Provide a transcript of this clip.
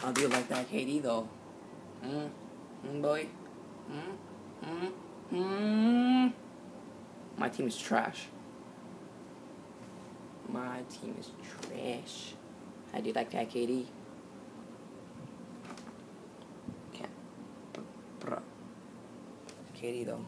How do you like that KD though? Hmm? Hmm, boy? Hmm? Hmm? Hmm? My team is trash. My team is trash. How do you like that KD? Can't. Bro. KD though.